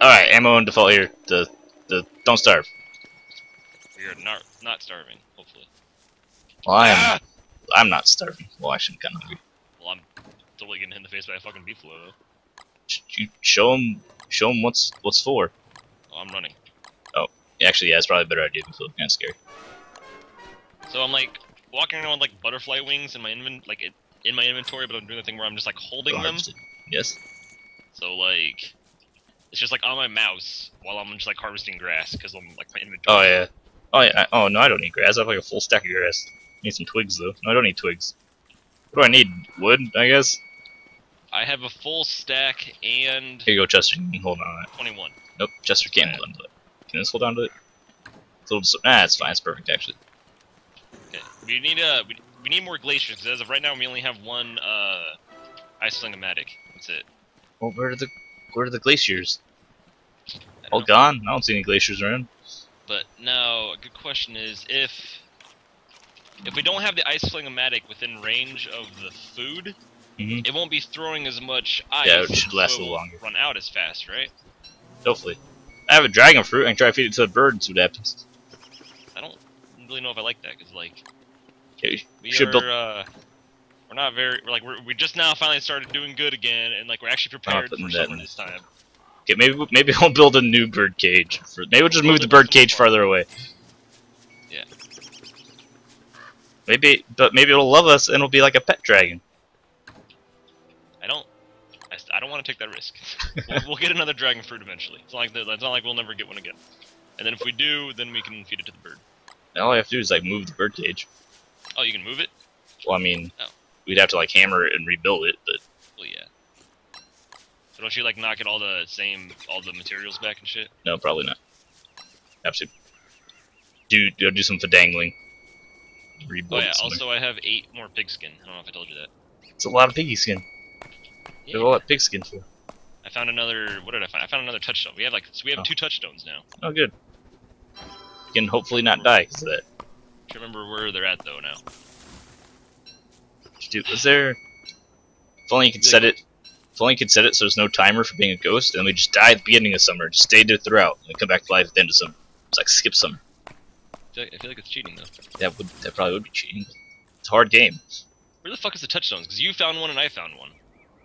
Alright, ammo and default here. The the don't starve. We are not not starving. Hopefully. Well, I am. Ah! I'm not starving. Well, actually, I'm kind of hungry. Well, I'm totally getting hit in the face by a fucking beefalo though. You show him. Show him what's what's for. Oh, I'm running. Oh, actually, yeah, it's probably a better idea. Before kind of scary. So I'm like walking around with like butterfly wings in my invent like it, in my inventory, but I'm doing the thing where I'm just like holding them. Yes. So like it's just like on my mouse while I'm just like harvesting grass because I'm like my inventory. Oh yeah. Oh yeah. I- Oh no, I don't need grass. I have like a full stack of grass. Need some twigs though. No, I don't need twigs. What do I need? Wood, I guess. I have a full stack and Here you go, Chester. You can hold on to that. 21. Nope, Chester can't hold on to it. Can this hold on to it? It's a little. dis- Ah, it's fine. It's perfect actually. Okay. We need a we, we need more glaciers as of right now we only have one uh ice flingomatic. That's it. Well, where are the where are the glaciers? All know. gone. I don't see any glaciers around. But now a good question is if if we don't have the ice flingomatic within range of the food, Mhm. it won't be throwing as much ice. Yeah, it should last so a little longer. Run out as fast, right? Hopefully. I have a dragon fruit. I can try to feed it to a bird and see what happens. I don't really know if I like that because like Okay, we should are build. uh, we're not very we're like we're, we just now finally started doing good again and like we're actually prepared for in. this time. Okay, maybe maybe I'll build a new bird cage. For, maybe we'll just move the bird cage farther away. Yeah. Maybe, but maybe it'll love us and it'll be like a pet dragon. I don't. I, I don't want to take that risk. we'll, we'll get another dragon fruit eventually. It's not like the, it's not like we'll never get one again. And then if we do, then we can feed it to the bird. All I have to do is like move the bird cage. Oh, you can move it. Well, I mean, Oh. We'd have to like hammer it and rebuild it, but Well, yeah. So don't you like knock it all the same, all the materials back and shit? no, probably not. To do do, do some fidangling. Oh yeah. Also, I have eight more pigskin. I don't know if I told you that. it's a lot of piggy skin. They have a lot of pig for. I found another. What did I find? I found another touchstone. We have like so we have Oh. two touchstones now. Oh, good. You can hopefully not die because of that. I remember where they're at though now. Dude, was there? If only you could set it. If only you could set it so there's no timer for being a ghost, and we just die at the beginning of summer, just stay there throughout, and come back to life at the end of summer. It's like skip summer. I feel like, I feel like it's cheating though. That would that probably would be cheating. It's a hard game. Where the fuck is the touchstones? Because you found one and I found one.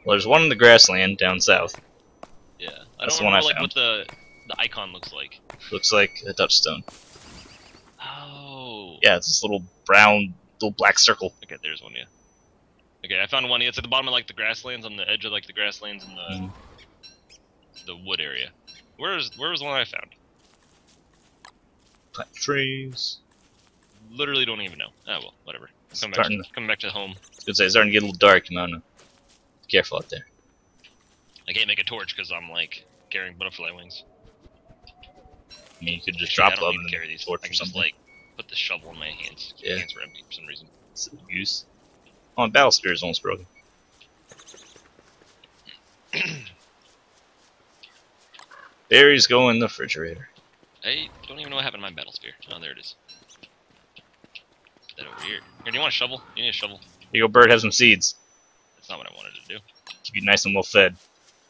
Well, there's one in the grassland down south. Yeah. I That's don't the one I remember like what the the icon looks like. Looks like a touchstone. Oh. Yeah, it's this little brown, little black circle. Okay, there's one. Yeah. Okay, I found one. It's at the bottom of like the grasslands, on the edge of like the grasslands and the Mhm. the wood area. Where is where was the one I found? Plant trees. Literally don't even know. Oh well, whatever. Come back, to, come back to home. I gonna say it's starting to get a little dark. You know, careful out there. I can't make a torch because I'm like carrying butterfly wings. I mean, you could just Actually, drop I them don't need and to carry these. torch I can just like put the shovel in my hands. My Yeah. hands were empty for some reason. It's of use. Oh, and battle spear is almost broken. Berries go in the refrigerator. I don't even know what happened to my battle spear. Oh, there it is. Put that over here. Here, do you want a shovel? You need a shovel. Here you go, bird. Have some seeds. That's not what I wanted to do. Keep you nice and well fed.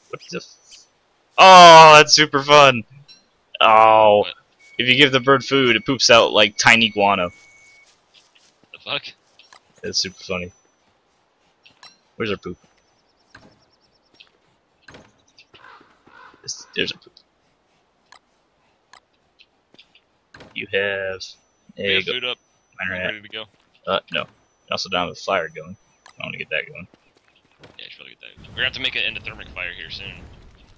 What the? F- oh, that's super fun. Oh, What? if you give the bird food, it poops out like tiny guano. The fuck? That's super funny. Where's our poop? This- There's a poop. You have. There we you have go. food up. Mine are ready to go. Uh, no. Also down with fire going. I want to get that going. Yeah, I should probably get that. We're gonna have to make an endothermic fire here soon.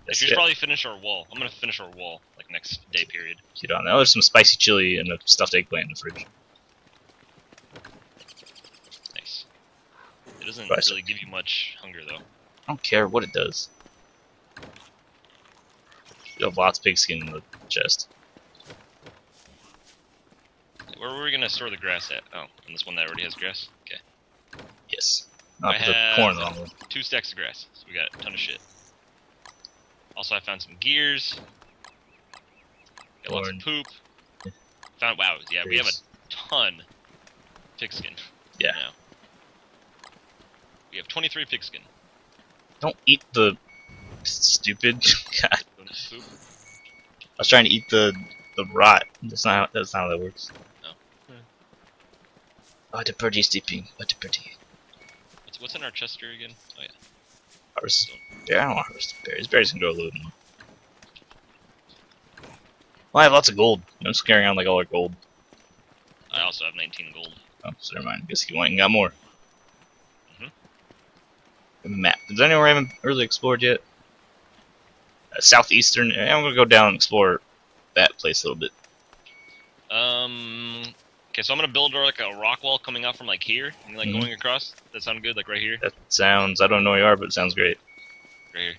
That's should probably finish our wall. I'm gonna finish our wall like next day period. Get on. Oh, there's some spicy chili and a stuffed eggplant in the fridge. Nice. It doesn't Right, really give you much hunger though. I don't care what it does. You have lots of pigskin in the chest. Where were we gonna store the grass at? Oh, and this one that already has grass. Okay. Yes. Not I the have- corn on one. Two stacks of grass. So we got a ton of shit. Also, I found some gears. Got lots of Corn. poop. Found wow, yeah, we have a ton pigskin. Yeah. Now. We have 23 pigskin. Don't eat the stupid. God. Don't was trying to eat the the rot. That's not how, that's not how that works. Oh. Hmm. Oh, the birdie sleeping. Oh, the birdie. What's, what's in our chest here again? Oh yeah. Harvest. Yeah, I don't want to harvest the berries. Berries can grow a little more. Well, I have lots of gold. I'm just carrying on like all our gold. I also have 19 gold. Oh, so never mind. Guess you went and got more. The Map. Is there anywhere I haven't really explored yet? Uh, southeastern. eh, I'm gonna go down and explore that place a little bit. Um. Okay, so I'm gonna build like a rock wall coming out from like here and like Mhm. going across. That sound good? Like right here, That sounds. I don't know where you are, but it sounds great. right here.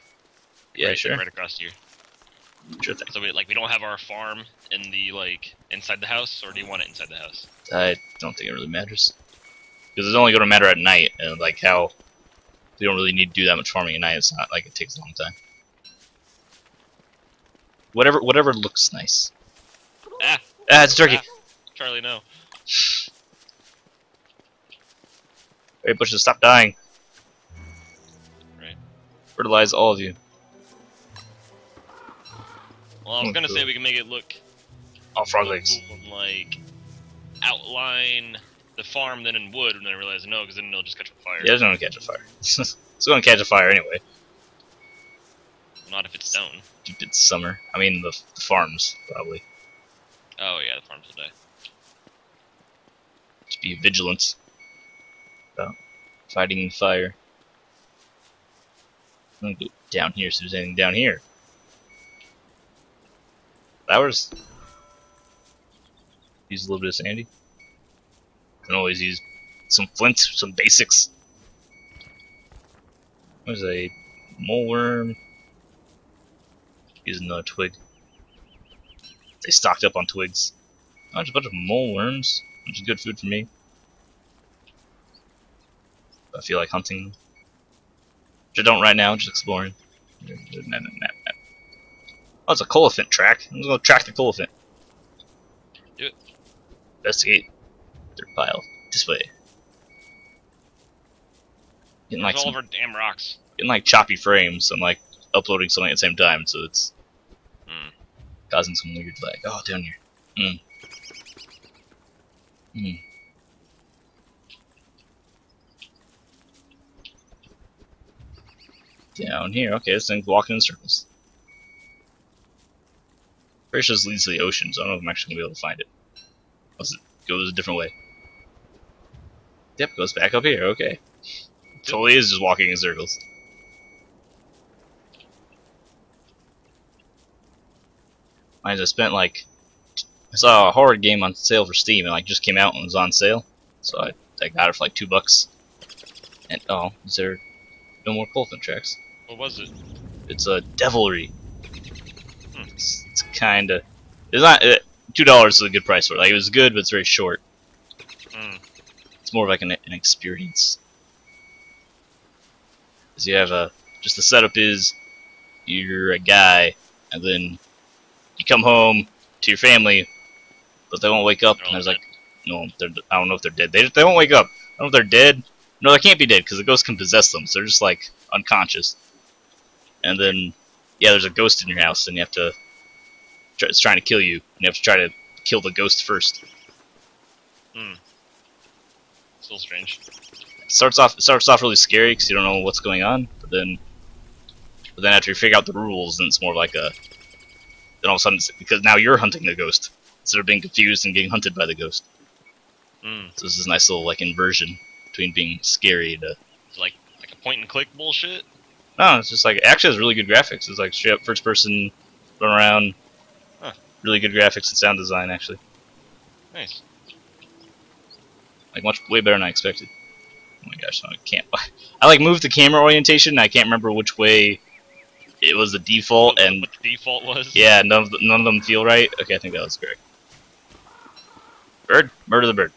Yeah, right, sure. Right across here. Sure thing. So we like we don't have our farm in the like inside the house, or do you want it inside the house? I don't think it really matters. Because it's only going to matter at night, and like how we don't really need to do that much farming at night. It's not like it takes a long time. Whatever, whatever looks nice. Ah, Ah, it's a turkey. Ah. Charlie, no. Hey, bushes, stop dying. Right. Fertilize all of you. Well, I was Oh, gonna say we can make it look All frog legs. cool and, like outline the farm then in wood, and then I realized no, because then it'll just catch on fire. Yeah, it's going to catch a fire. it's going to catch a fire anyway. Not if it's stone. Stupid summer. I mean, the, the farms, probably. Oh yeah, the farms will die. To be vigilant about fighting fire. I'm gonna go down here, so there's anything down here. Flowers. Use a little bit of sandy. Can always use some flint, some basics. There's a mole worm. Use another twig. They stocked up on twigs. Oh, just a bunch of mole worms, which is good food for me. I feel like hunting. Which I don't right now, just exploring. Oh, it's a Koalefant track. I'm gonna go track the Koalefant. Do it. Investigate their pile. Display. Getting like, There's all some, our damn rocks. getting like choppy frames. I'm like uploading something at the same time, so it's Hmm. causing some weird lag. Oh, down here. Mm. Mm. Down here. Okay, this thing's walking in circles. Pretty sure this leads to the ocean, so I don't know if I'm actually gonna be able to find it. Unless it goes a different way. Yep, goes back up here. Okay. Totally is just walking in circles. I just spent like I saw a horror game on sale for Steam and like just came out and was on sale, so I, I got it for like two bucks. And oh, is there no more Colton tracks? What was it? It's a Devilry. Hmm. It's, it's kind of it's not uh, two dollars is a good price for it. Like it was good, but it's very short. Hmm. It's more of like an, an experience. Cause you have a just the setup is you're a guy, and then you come home to your family, but they won't wake up. They're And there's like no, I don't know if they're dead. They they won't wake up. I don't know if they're dead. No, they can't be dead because the ghost can possess them. So they're just like unconscious. And then yeah, there's a ghost in your house, and you have to. try- It's trying to kill you, and you have to try to kill the ghost first. Still strange. starts off it starts off really scary because you don't know what's going on, but then but then after you figure out the rules, then it's more like a then all of a sudden it's, because now you're hunting the ghost instead of being confused and getting hunted by the ghost. Hmm. So this is a nice little like inversion between being scary to It's like like a point and click bullshit. no, it's just like it actually has really good graphics. It's like straight up first person run around, Huh. really good graphics and sound design actually, Nice. Like much way better than I expected. Oh my gosh, I can't. I like moved the camera orientation. And I can't remember which way it was the default, and what the default was. Yeah, none of, the, none of them feel right. Okay, I think that was correct. Bird? Murder the bird.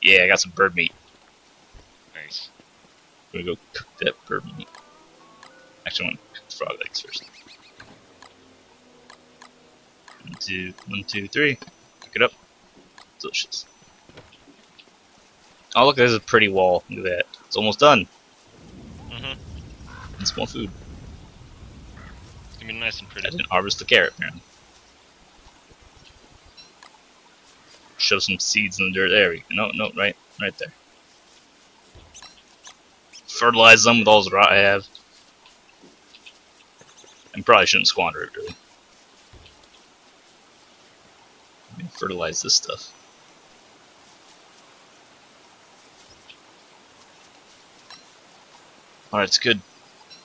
Yeah, I got some bird meat. Nice. I'm gonna go cook that bird meat. Actually, I want to cook the frog legs first. One, two, one, two, three. Cook it up. Delicious. Oh look, there's a pretty wall. Look at that. It's almost done. Mm-hmm. It's more food. It's gonna be nice and pretty. I didn't harvest the carrot, man. Shove some seeds in the dirt. There we go. No, no, right, right there. Fertilize them with all the rot I have. And probably shouldn't squander it, really. Fertilize this stuff. Alright, it's good.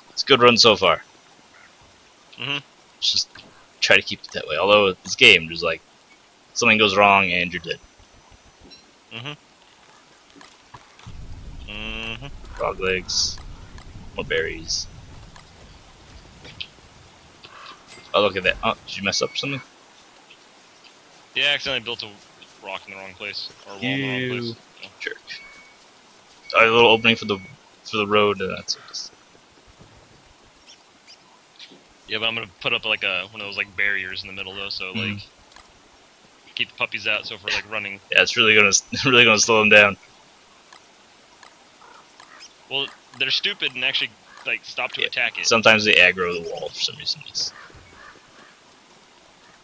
It's a good run so far. Mm-hmm. Let's just try to keep it that way. Although this game, there's like something goes wrong and you're dead. Mhm. Mhm. Frog legs, more berries. Oh, look at that. Oh, did you mess up something? Yeah, I accidentally built a rock in the wrong place or a wall in the wrong place. Oh. jerk. A little opening for the for the road. And that's it. Yeah, but I'm gonna put up like a one of those like barriers in the middle though, so Mhm. like keep the puppies out. So if we're like running, Yeah, it's really gonna really gonna slow them down. well, they're stupid and actually like stop to Yeah, attack it. Sometimes they aggro the wall for some reason. It's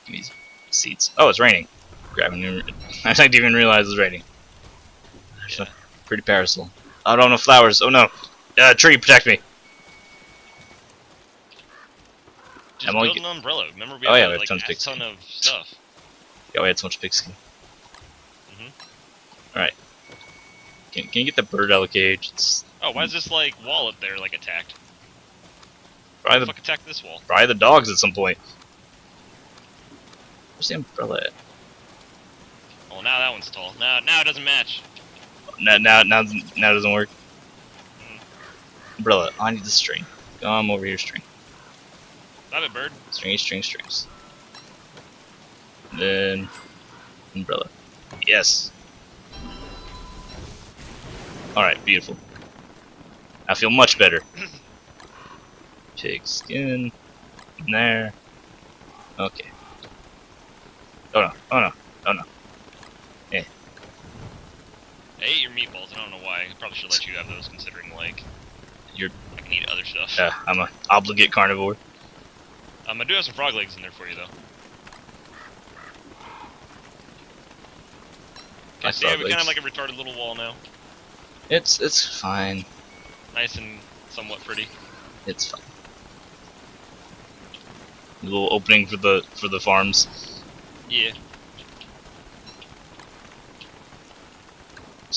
these seeds. Oh, it's raining. Grabbing. I didn't even realize it was raining. Pretty parasol. I don't know flowers. Oh no! Uh, tree, protect me. Just I'm only build an umbrella. Remember we Oh, have yeah, we have like tons a of ton of stuff. Yeah, we had so much pigskin. Mhm. Alright. Can, can you get the bird out of the cage? It's Oh, why is this like wall up there like attacked? probably Why the, fuck attack this wall? probably the dogs at some point. Where's the umbrella at? Oh, now that one's tall. Now, now it doesn't match. Now, now, now, now it doesn't work. Umbrella. I need the string. Come over here, string. Stop a bird. Stringy, string, strings. Then umbrella. Yes. All right, beautiful. I feel much better. Pig skin. In there. Okay. Oh no! Oh no! Oh no! I ate your meatballs. I don't know why. I probably should let you have those, considering like You're- I can eat other stuff. Uh, I'm a obligate carnivore. Um, I do have some frog legs in there for you though. So yeah, we kind of like a retarded little wall now. It's it's fine. Nice and somewhat pretty. It's fine. A little opening for the for the farms. Yeah.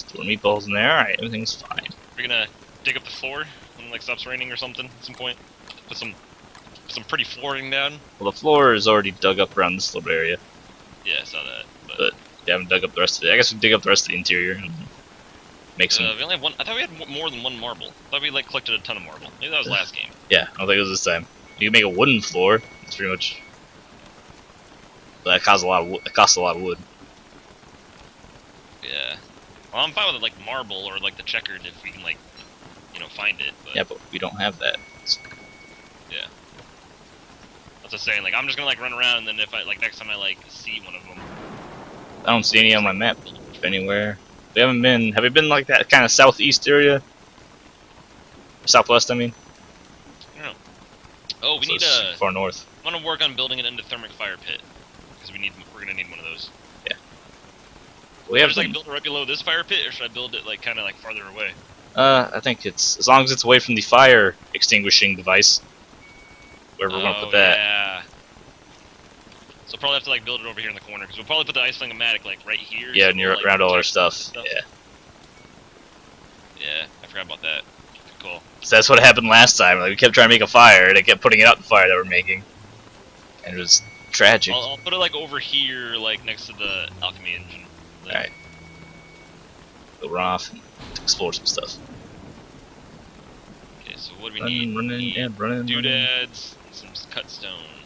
Store meatballs in there. All right, everything's fine. We're gonna dig up the floor when it like stops raining or something at some point. Put some some pretty flooring down. Well, the floor is already dug up around this little area. Yeah, I saw that. But, But- They haven't dug up the rest of it. I guess we dig up the rest of the interior and make some. uh, we only have one. I thought we had more than one marble. I thought we like collected a ton of marble. Maybe that was last game. yeah, I don't think it was this time. You can make a wooden floor. It's pretty much. But that costs a lot of. It costs a lot of wood. Well, I'm fine with it, like marble or like the checkered if we can like, you know, find it. But Yeah, but we don't have that. Yeah. That's just saying. Like, I'm just gonna like run around and then if I like next time I like see one of them. I don't see any on my map anywhere. We haven't been. Have we been like that kind of southeast area? Southwest, I mean. Oh, we So need a. far north. I want to work on building an endothermic fire pit because we need. We're gonna need one We Should I have just like build it right below this fire pit, or should I build it like kind of like farther away? uh, I think it's as long as it's away from the fire extinguishing device. Where we're gonna Oh, put that. Yeah. So probably have to like build it over here in the corner because we'll probably put the ice matic like right here. Yeah, near like, around all our stuff. stuff. Yeah, Yeah, I forgot about that. Cool. so that's what happened last time. Like we kept trying to make a fire, and it kept putting it out the fire that we're making, and it was tragic. I'll, I'll put it like over here, like next to the alchemy engine. Alright. Go run off and explore some stuff. Okay, so what do we need? Running, running, need yeah, running, running. doodads and some cut stone.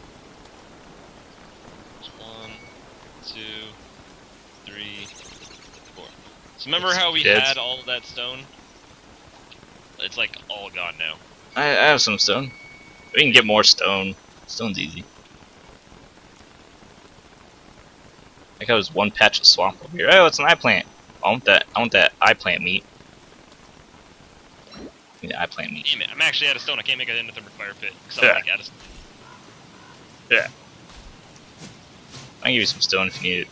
One, two, three, four. So remember Get how we kids. had all of that stone? It's like all gone now. I, I have some stone. We can get more stone. Stone's easy. I got this one patch of swamp over here. Oh, it's an eye plant. I want that. I want that eye plant meat. Give me eye plant meat. Damn it, I'm actually out of stone. I can't make it into thermic fire pit. Yeah. I'm like out of stone. I can give you some stone if you need it.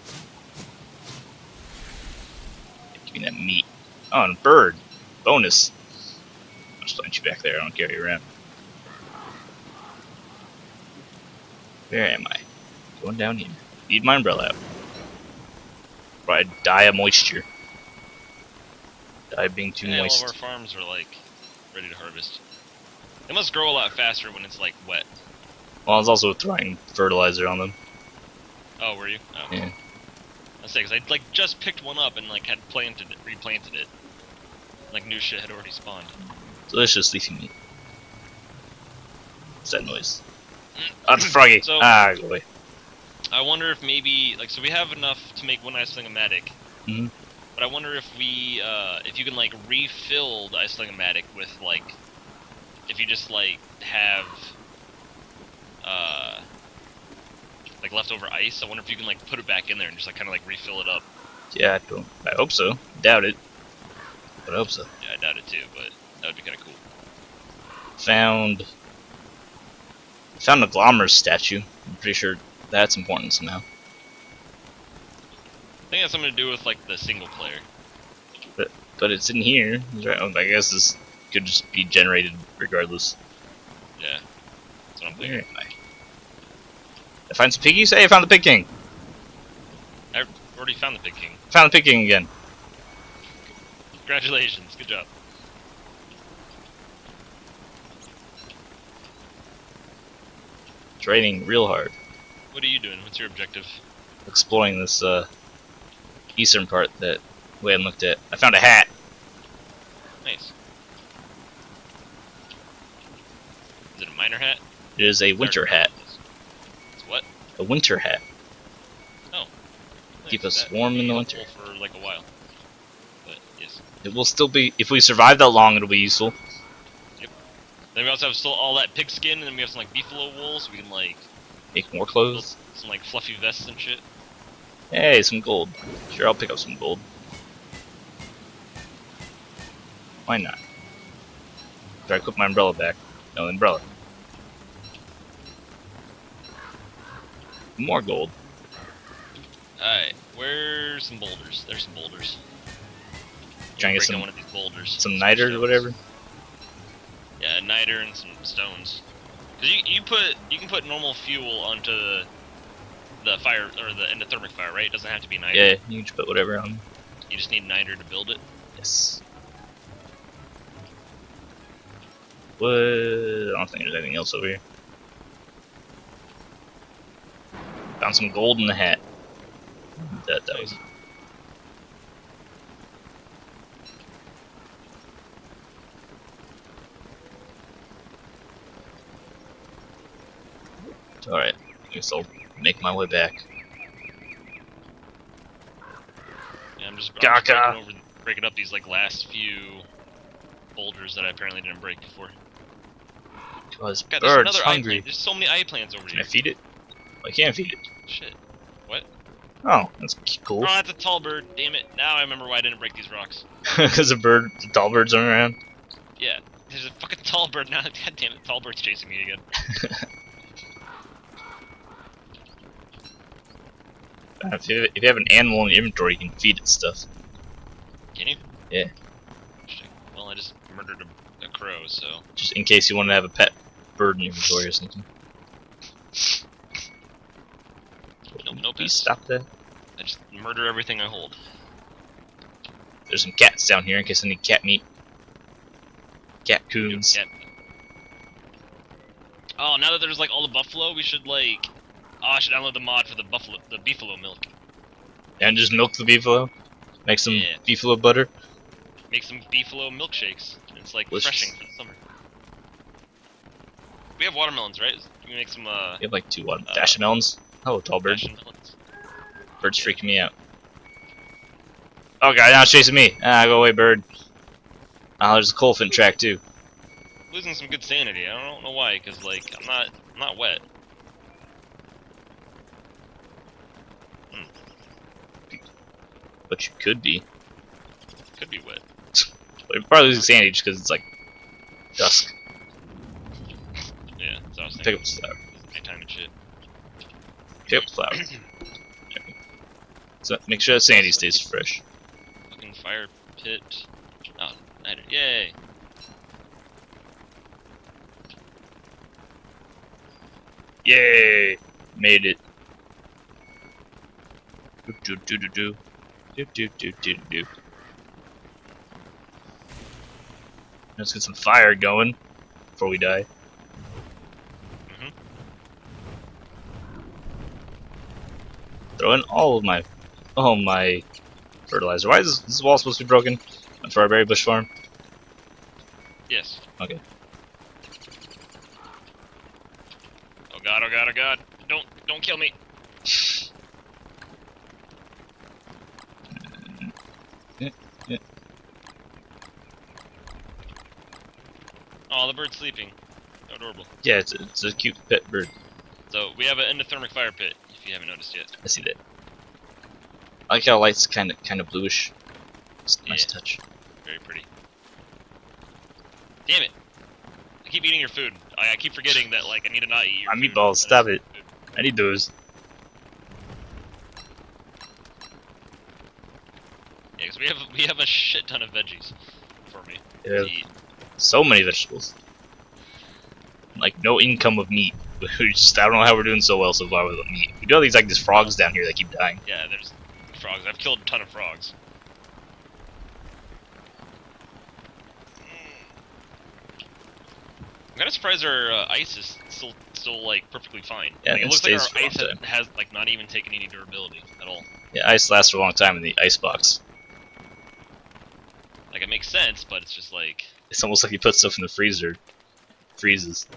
Getting that meat. Oh, and a bird. Bonus. I'll just plant you back there. I don't carry you around. Where am I? Going down here. Need my umbrella out. Or I die of moisture. Die of being too Yeah, all of moist. our farms are like ready to harvest. They must grow a lot faster when it's like wet. Well, I was also throwing fertilizer on them. Oh, were you? Oh. Yeah. I say, cause I like just picked one up and like had planted it, replanted it. Like new shit had already spawned. Delicious leafy meat. What's that noise? Oh, it's a froggy. So- ah, go away. I wonder if maybe like so we have enough to make one ice-fling-o-matic. Mhm. But I wonder if we uh, if you can like refill the ice-fling-o-matic with like if you just like have uh like leftover ice. I wonder if you can like put it back in there and just like kind of like refill it up. Yeah, I don't. I hope so. Doubt it. But I hope so. Yeah, I doubt it too, but that would be kind of cool. Found. Found a Glommer's statue. I'm pretty sure that's important somehow. I think that's something to do with like the single player. But but it's in here. Right- um, I guess this could just be generated regardless. Yeah, that's what I'm thinking. I? I find some piggies? Hey, I found the pig king! I already found the Pig King. Found the pig king again. Congratulations, good job. It's raining real hard. What are you doing? What's your objective? Exploring this uh, eastern part that we hadn't looked at. I found a hat. Nice. Is it a miner hat? It is a winter hat. It's what? A winter hat. Nice. Keep us That warm in the winter. For like a while. But yes. It will still be, if we survive that long, it'll be useful. Yep. Then we also have still all that pig skin, and then we have some like beefalo wool, so we can like Make more clothes. some like fluffy vests and shit. Hey, some gold. Sure, I'll pick up some gold. Why not? Try to put my umbrella back. No umbrella. More gold. Alright, where's some boulders? There's some boulders. Trying to get some one of these boulders. some niter or whatever. Yeah, niter and some stones. Cause you you put you can put normal fuel onto the, the fire or the endothermic fire, right? It doesn't have to be niter. Yeah, you can just put whatever on. You just need niter to build it. Yes. What? I don't think there's anything else over here. Found some gold in the hat. That that was. Alright, I guess I'll make my way back. Yeah, I'm just, I'm just breaking, over, breaking up these like last few boulders that I apparently didn't break before. Because God, there's bird's hungry. There's so many eye plants over Can here. Can I feed it? I can't feed it. Shit. What? Oh, that's cool. Oh, that's a tall bird. Damn it. Now I remember why I didn't break these rocks. Because a bird, the tall birds are around. Yeah, there's a fucking tall bird now. God damn it, tall bird's chasing me again. If you, if you have an animal in your inventory, you can feed it stuff. Can you? Yeah. Interesting. Well, I just murdered a, a crow, so. Just in case you want to have a pet bird in your inventory or something. No, no Please stop that. I just murder everything I hold. There's some cats down here in case I need cat meat. Catcoons. cat- Oh, now that there's like all the buffalo, we should like. Oh, I should download the mod the buffalo, the beefalo milk. And just milk the beefalo. Make some Yeah. beefalo butter. Make some beefalo milkshakes. It's like Delicious. refreshing for the summer. We have watermelons, right? We make some uh. You have like two one Uh, dash melons. Oh, tall bird. passion melons. Bird's freaking me out. Oh god, now it's chasing me. Ah, go away, bird. Oh, there's a Koalefant track too. Losing some good sanity. I don't know why, cause like I'm not, I'm not wet. But you could be. Could be wet. But you're probably losing sanity just because it's like dusk. Yeah, that's what I was Pick up the flower. Nighttime and shit. Pick up the flower. So make sure that sanity stays fresh. Fucking fire pit. Oh, I. Yay! Yay! Made it. Do do do do do. Do do do do do. Let's get some fire going before we die. Mhm. Throw in all of my, all my fertilizer. Why is this, this wall supposed to be broken for our berry bush farm? Yes. Okay. Oh god, oh god, oh god. Don't don't kill me. Yeah, yeah. Oh, the bird's sleeping. Adorable. Yeah, it's a, it's a cute pet bird. So we have an endothermic fire pit, if you haven't noticed yet. I see that. I like how light's kind of kind of bluish. It's a nice Yeah. touch. Very pretty. Damn it! I keep eating your food. I, I keep forgetting that like I need to not eat your I food. meatballs, stop it. I need those. Yeah, 'cause we have we have a shit ton of veggies for me Yeah, so many vegetables. Like no income of meat. We just I don't know how we're doing so well so far with meat. We do have these like these frogs down here that keep dying. Yeah, there's frogs. I've killed a ton of frogs. I'm kind of surprised our uh, ice is still still like perfectly fine. Yeah, like, it it looks like our for a long ice ha- time. has like not even taken any durability at all. Yeah, ice lasts for a long time in the ice box. Like it makes sense, but it's just like, It's almost like you put stuff in the freezer, freezes.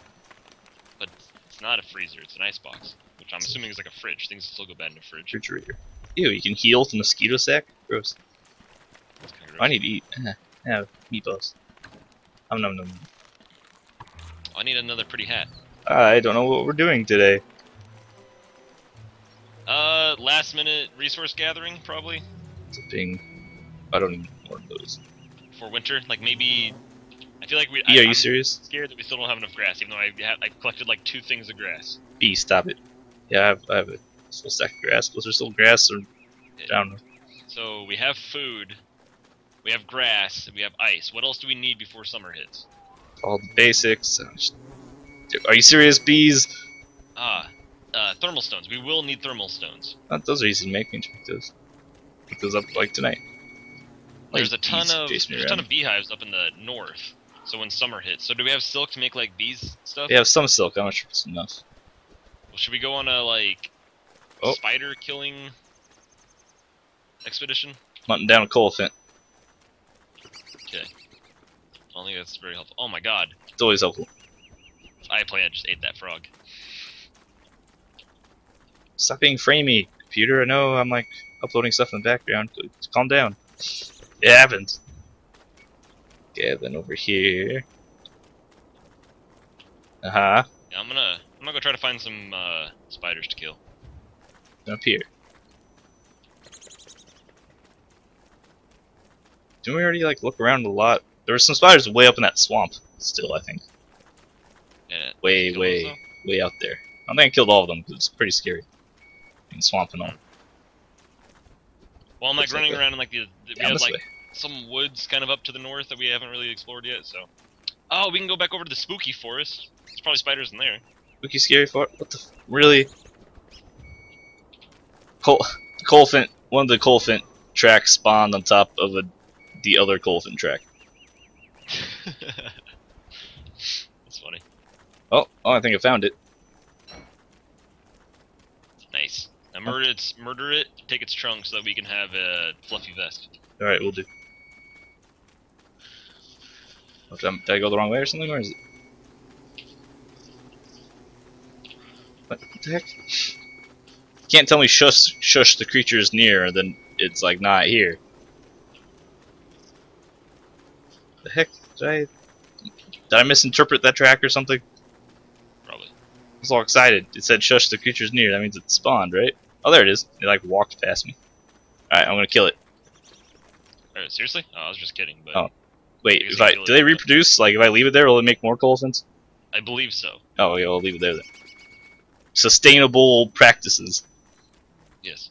but it's not a freezer. It's an ice box, which I'm assuming is like a fridge. Things still go bad in a fridge. Refrigerator. Ew, you can heal with a mosquito sack? Gross. It's kinda I need to eat. Yeah, meatballs. Um, nom nom. I need another pretty hat. I don't know what we're doing today. Uh, last minute resource gathering probably It's a thing. I don't need more of those. For winter. Like maybe. I feel like we. B, I, are you I'm serious? Scared that we still don't have enough grass, even though I ha- I collected like two things of grass. B, stop it. Yeah, I have, I have a full stack of grass. Was there still grass or I don't know. So we have food, we have grass, and we have ice. What else do we need before summer hits? All the basics. uh, Are you serious, bees? Ah, uh, thermal stones. We will need thermal stones. Uh, those are easy to make. We can make those. Pick those up like tonight. Like, There's a ton of there's a ton of beehives up in the north. So when summer hits, so do we have silk to make like bees stuff? They have some silk. I'm not sure if it's enough. Well, should we go on a like Oh. spider killing expedition? Hunting down a Koalefant. Okay. I don't think that's very helpful. Oh my god. It's always helpful. I play I just ate that frog. Stop being framey, computer. I know I'm like uploading stuff in the background. Calm down. It happens. Okay, then over here. Uh huh. Yeah, I'm gonna I'm gonna go try to find some uh, spiders to kill. Up here. Didn't we already like look around a lot? There were some spiders way up in that swamp. Still, I think. Yeah. Way, way, way out there. I don't think I killed all of them because it's pretty scary. In swamp and all. Well, I'm like Looks running a- around in like the, the we have like way. some woods kind of up to the north that we haven't really explored yet. So, oh, we can go back over to the spooky forest. There's probably spiders in there. Spooky scary for what the f- really? Col Koalefant, one of the Koalefant tracks spawned on top of a the other Koalefant track. That's funny. Oh, oh, I think I found it. Nice. Now murder its murder it. Take its trunk so that we can have a fluffy vest. All right, we'll do. Oh, Did I, did I go the wrong way or something, or is it? What the heck? Can't tell me shush, shush. The creature is near, then it's like not here. The heck? Did I? Did I misinterpret that track or something? Probably. I was all excited. It said shush. The creature's near. That means it spawned, right? Oh, there it is. It like walked past me. All right, I'm gonna kill it. Alright, seriously? Oh, I was just kidding, but Oh. Wait, if I do they reproduce? Like if I leave it there, will it make more Koalefants? I believe so. Oh yeah, I'll leave it there then. Sustainable practices. Yes.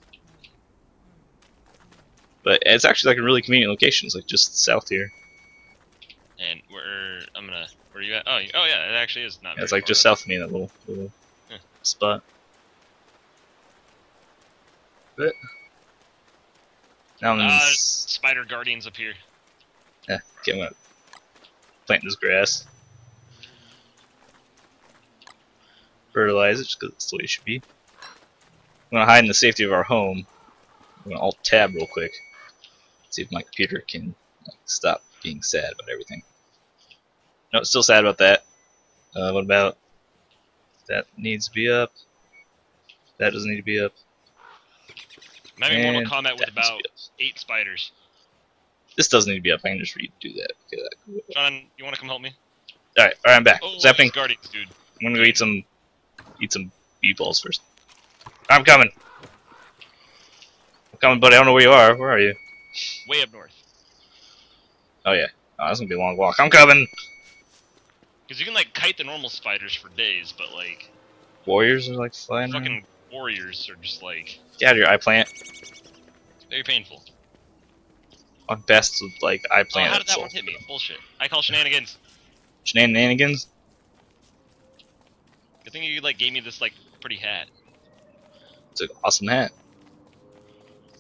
But it's actually like a really convenient location. It's like just south here. And we're I'm gonna where are you at? Oh, you, oh yeah, it actually is not. Yeah, it's like just south of me, that little little Yeah. spot. But now I'm there's spider guardians up here. yeah, get my Plant this grass. Fertilize it just because it's the way it should be. I'm gonna hide in the safety of our home. I'm gonna alt tab real quick. See if my computer can like, stop being sad about everything. No, it's still sad about that. Uh, what about that needs to be up? That doesn't need to be up. I'm having and Mortal Kombat with that needs to about eight spiders. This doesn't need to be up. I can just redo that. Okay, that. John, you want to come help me? All right, all right, I'm back. Oh, happening? guardians, dude. I'm gonna go eat some, eat some meatballs first. I'm coming. I'm coming, buddy. I don't know where you are. Where are you? Way up north. Oh yeah. Oh, that's gonna be a long walk. I'm coming. Because you can like kite the normal spiders for days, but like Warriors are like flying. fucking warriors are just like Get out of here, eye plant. very painful. I'm best with like eye Oh, plant. how did that one hit me? Bullshit. I call shenanigans. Shenanigans. Good thing you like gave me this like pretty hat. It's an awesome hat.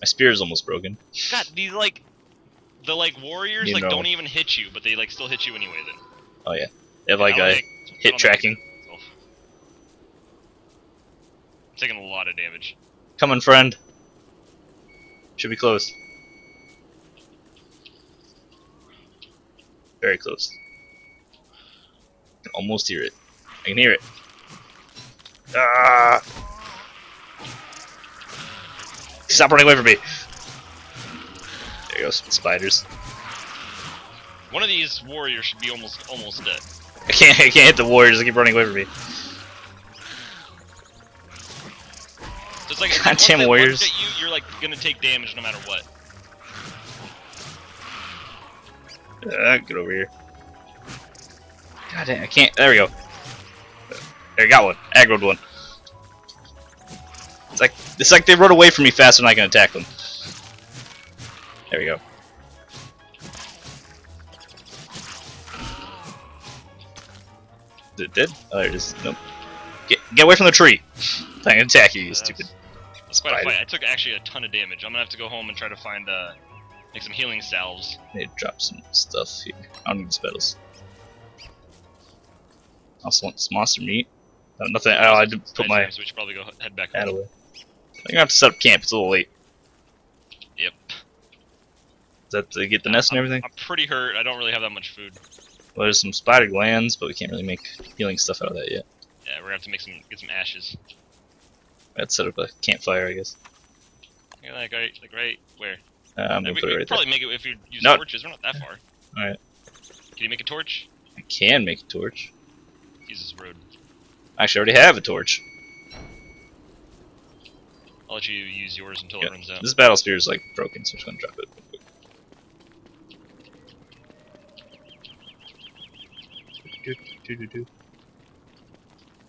My spear is almost broken. God, these like the like warriors You like know. don't even hit you, but they like still hit you anyway. Then Oh yeah. They have like a like, hit tracking. I'm taking a lot of damage. Coming, friend. Should be close. Very close. I can almost hear it. I can hear it. Ah! Stop running away from me! There you go, some spiders. One of these warriors should be almost almost dead. I can't, I can't hit the warriors. They keep running away from me. It's like Goddamn once they lunge warriors. at you, you're like gonna take damage no matter what. Uh, get over here. God damn, I can't. There we go. There, got one. Aggroed one. It's like it's like they run away from me faster than I can attack them. There we go. Is it dead? Oh, there it is. Nope. Get get away from the tree. I can attack you, you That's- stupid. That's quite a fight. I took actually a ton of damage. I'm gonna have to go home and try to find uh make some healing salves. Need to drop some stuff here. I don't need medals. Also want this monster meat. Uh, nothing. Oh, I did put my we should probably go head back hat home. away. I'm gonna have to set up camp. It's a little late. Yep. Is that to get the nest and everything? I'm pretty hurt. I don't really have that much food. Well, there's some spider glands, but we can't really make healing stuff out of that yet. Yeah, we're gonna have to make some get some ashes. Let's set up a campfire, I guess. You're like right, like right where? Uh, I'm gonna we put we it could right there. probably make it if you use No. torches. We're not that far. Alright. Can you make a torch? I can make a torch. Use this road. Actually, I already have a torch. I'll let you use yours until Yeah. it runs out. This battle spear is like broken, so I'm just gonna drop it. real quick. Do, do, do, do.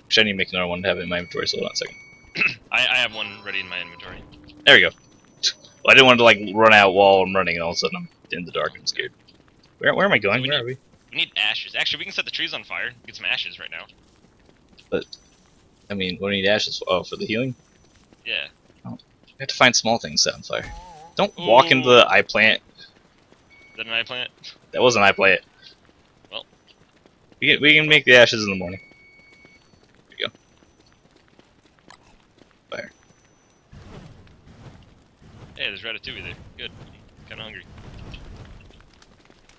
Actually, I need to make another one to have it in my inventory, so hold on a second. I, I have one ready in my inventory. There we go. Well, I didn't want to like run out while I'm running, and all of a sudden I'm in the dark and scared. Where, where am I going? We Where are we? We need ashes. Actually, we can set the trees on fire. Get some ashes right now. But, I mean, what do we need ashes for? Oh, for the healing? Yeah. Oh, we have to find small things set on fire. Don't walk into the eye plant. Is that an eye plant? That wasn't eye plant. Well. we can, we can make the ashes in the morning. There we go. Fire. Hey, there's ratatouille there. Good. Kind of hungry.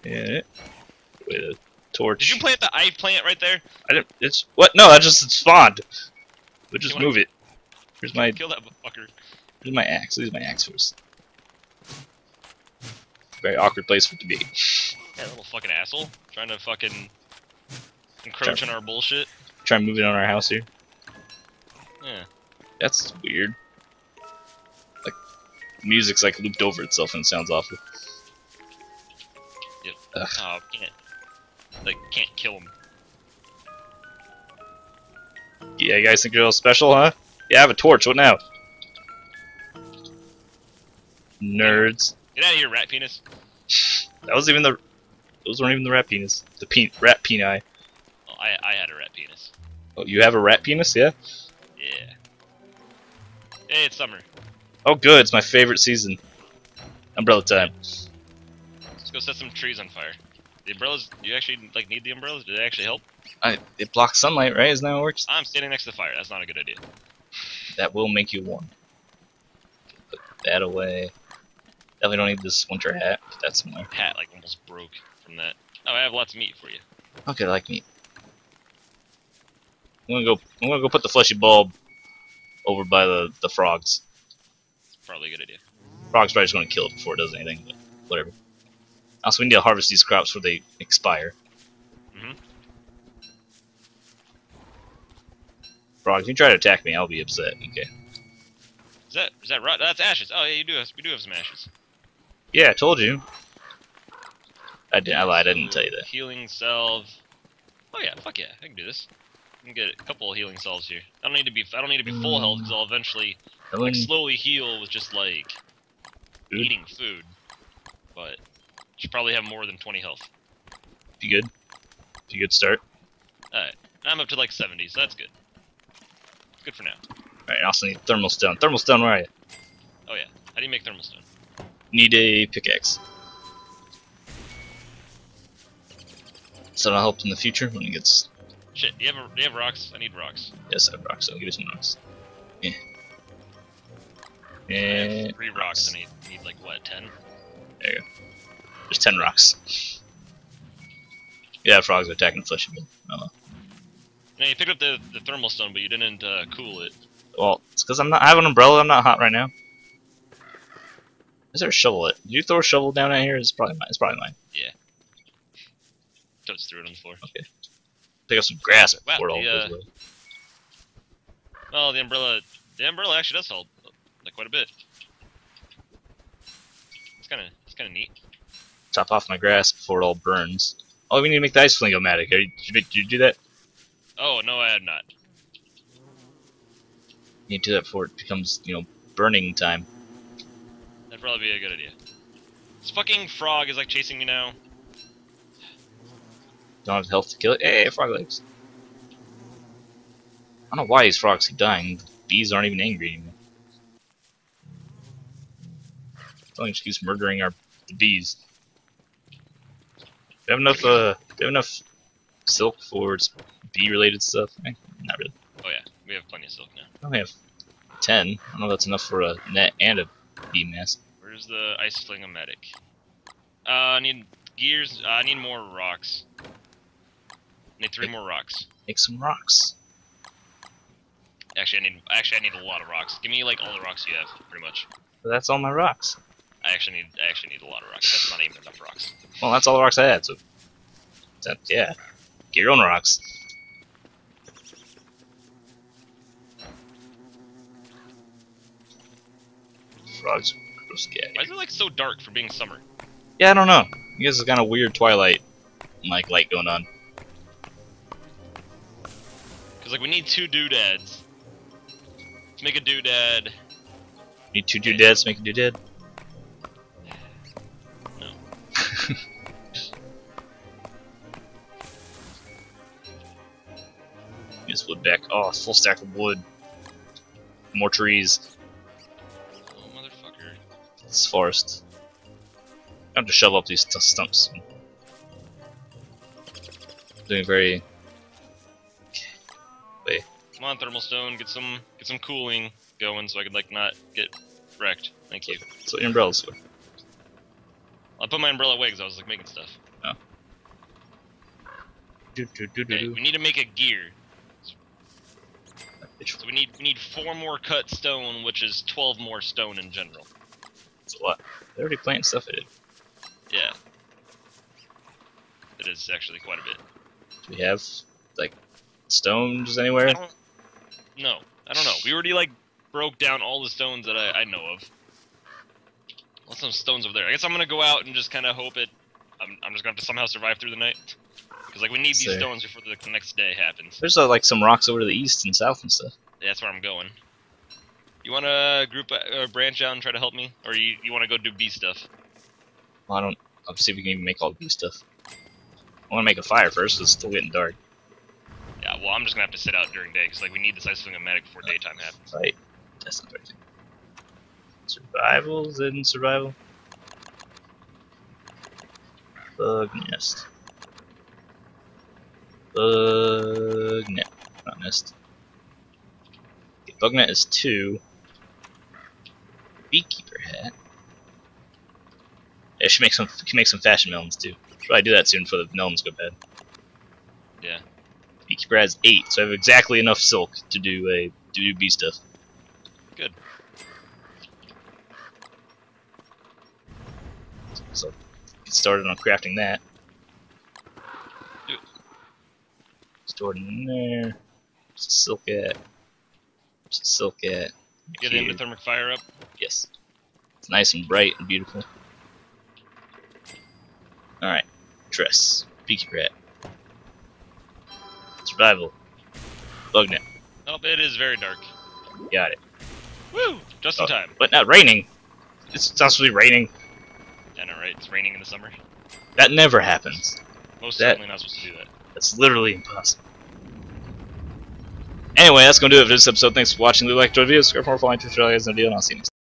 Yeah. Wait a torch. Did you plant the eye plant right there? I didn't. It's what? No, that just spawned. But just move it. Here's my Kill that fucker. here's my axe. Use my axe first. Very awkward place for it to be. That little fucking asshole. Trying to fucking encroach on our bullshit. Try and move it on our house here. Yeah. That's weird. Music's like looped over itself and it sounds awful. Yep. Ugh. Oh, can't. Like, can't kill him. Yeah, you guys think you're all special, huh? Yeah, I have a torch. What now? Nerds. Get out of here, rat penis. That was even the. Those weren't even the rat penis. The pe rat peni. Oh, I I had a rat penis. Oh, you have a rat penis, yeah? Yeah. Hey, it's summer. Oh, good. It's my favorite season. Umbrella time. Let's go set some trees on fire. The umbrellas. Do you actually like need the umbrellas? Do they actually help? I, it blocks sunlight, right? Isn't that how it works? I'm standing next to the fire. That's not a good idea. That will make you warm. Put that away. Definitely don't need this winter hat. Put that somewhere. Hat like almost broke from that. Oh, I have lots of meat for you. Okay, I like meat. I'm gonna go. I'm gonna go put the fleshy bulb over by the the frogs. Probably a good idea. Frog's probably just gonna kill it before it does anything, but whatever. Also, we need to harvest these crops before they expire. Mhm. Frogs, if you try to attack me, I'll be upset. Okay. Is that is that right? That's ashes. Oh yeah, you do have we do have some ashes. Yeah, I told you. I did. I lied. I didn't tell you that. Healing salve. Oh yeah, fuck yeah, I can do this. I can get a couple of healing salves here. I don't need to be I don't need to be full health because I'll eventually I like slowly heal with just like Food? eating food. But should probably have more than 20 health. Be good. Be a good start. Alright, I'm up to like 70, so that's good. Good for now. Alright, I also need thermal stone. Thermal stone, where are you? Oh yeah, how do you make thermal stone? Need a pickaxe. So that'll help in the future when it gets. Shit, do you have a, do you have rocks? I need rocks. Yes, I have rocks. So I'll give you some rocks. Yeah. I have three rocks and I need, need like what, 10? There you go. there's ten rocks. Yeah, frogs are attacking fleshy bulb. Oh, well. No, you picked up the, the thermal stone, but you didn't uh, cool it. well, it's because I'm not. I have an umbrella. I'm not hot right now. Is there a shovel? It? Did you throw a shovel down out here? It's probably mine. It's probably mine. Totes threw it on the floor. Pick up some grass Wow, the, uh. Oh, the umbrella. The umbrella actually does help like quite a bit. It's kind of it's kind of neat. Chop off my grass before it all burns. Oh, we need to make the ice flingomatic. Are you- Did you, did you do that? Oh no, I have not. You need to do that before it becomes, you know, burning time. That'd probably be a good idea. This fucking frog is like chasing me now. Don't have health to kill it. Hey, frog legs. I don't know why these frogs keep dying. The bees aren't even angry anymore. Something just keeps murdering our the bees. Do we have enough uh do we have enough silk for bee related stuff? Eh, not really. Oh yeah, we have plenty of silk now. I only have ten. I don't know if that's enough for a net and a bee mask. Where's the ice flingomatic? Uh, I need gears. Uh, I need more rocks. Need three more rocks. Make some rocks. Actually, I need actually I need a lot of rocks. Give me like all the rocks you have, pretty much. But that's all my rocks. I actually need I actually need a lot of rocks. That's not even enough rocks. Well, that's all the rocks I had, so. That, yeah. Get your own rocks. Frogs gross gag. Why is it like so dark for being summer? Yeah, I don't know. I guess it's kind of weird twilight, like light going on. Like we need two doodads. Let's make a doodad. Need two doodads to make a doodad. No. Use wood back. Oh, full stack of wood. More trees. Oh motherfucker. This forest. I have to shove up these stumps. Doing very. Come on, thermal stone. Get some get some cooling going so I could like not get wrecked. Thank you. So what your umbrella's for. I put my umbrella away because I was like making stuff. Oh. Do, do, do, do, Okay, do. we need to make a gear. So we need we need four more cut stone, which is twelve more stone in general. That's a lot. They already planting stuff I did. Yeah. It is actually quite a bit. Do we have, like, stones anywhere? I don't. No, I don't know. We already like broke down all the stones that I, I know of. What's some stones over there? I guess I'm gonna go out and just kind of hope it. I'm, I'm just gonna have to somehow survive through the night. Because like we need these stones before the next day happens. There's, uh, like, some rocks over to the east and south and stuff. That's where I'm going. You wanna group uh, branch out and try to help me, or you you wanna go do bee stuff? Well, I don't. I'll see if we can even make all the bee stuff. I want to make a fire first. It's still getting dark. Yeah, well, I'm just gonna have to sit out during day because like we need this ice flingomatic before daytime happens. That's right thing. Survival is it in survival? Bug nest. Bug net. Not nest. Okay, bug net is two. Beekeeper hat. Yeah, I should make some can make some fashion melons too. Should probably do that soon before the melons go bad. Yeah. Eight, so I have exactly enough silk to do a to do bee stuff. Good. So get started on crafting that. Do it. Stored in there. Silk at? Silk at? Get Here. the endothermic fire up. Yes. It's nice and bright and beautiful. Alright. Dress. Beekeeper hat. Survival. Bug net. Oh, it is very dark. Got it. Woo! Just in Oh. time. But not raining. It's not supposed to be raining. I know, right? It's raining in the summer. That never happens. Most That- certainly not supposed to do that. That's literally impossible. Anyway, that's going to do it for this episode. Thanks for watching. Leave a like, enjoy the video, subscribe for more following tutorials, and video, and I'll see you next time.